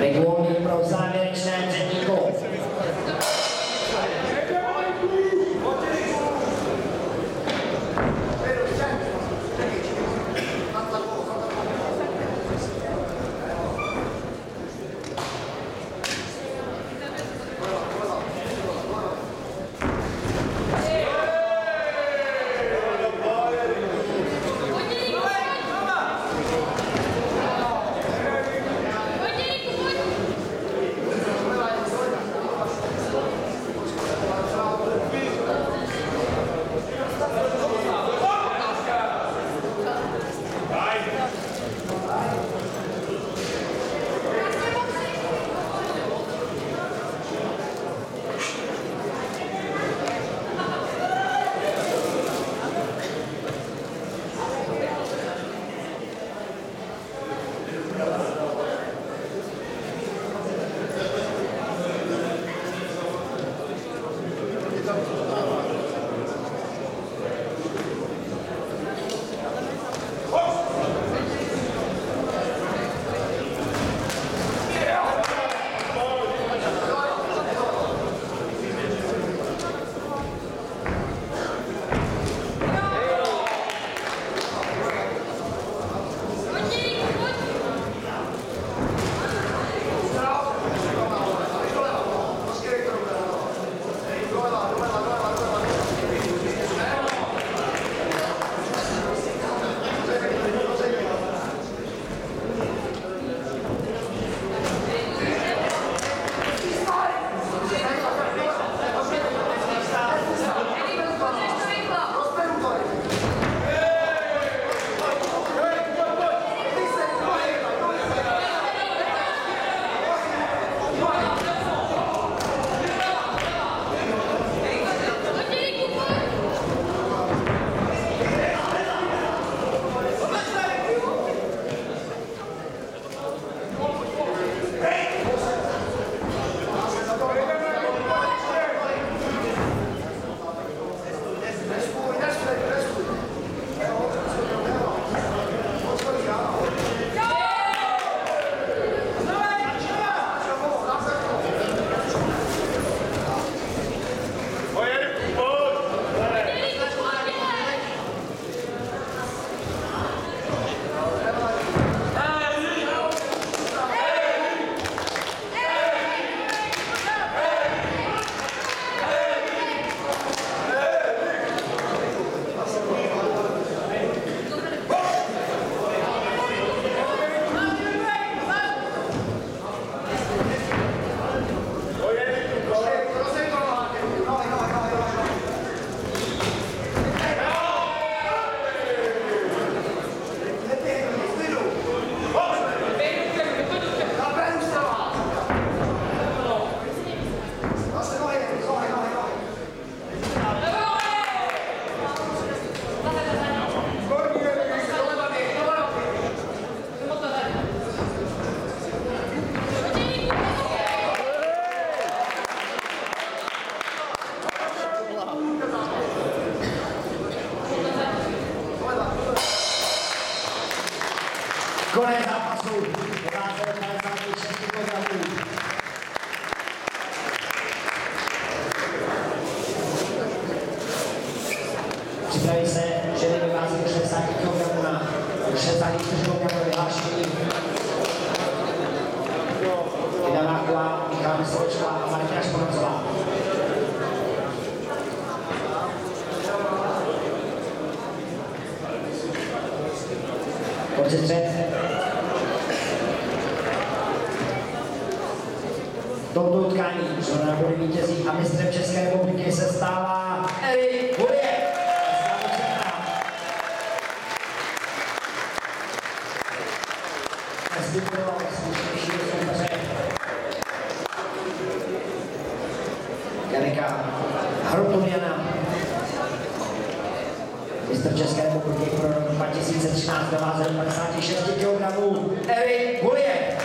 Regulamin Prozavec Nadziennikov. Konec zápasu. Podáte 56 kg. Připraví se ženy ve váze 60 kg na 64 kg vyhlášení. Ida Máková, Michala Mysločová a Martina Šponocová. Pojď se střed. Tomto utkání Žorna bude vítězí a mistrem České republiky se stává Erik soupeře. Janika Hrotoměna. Mistr České republiky pro rok 2013 ve váze 56 kg. Erik Hurje.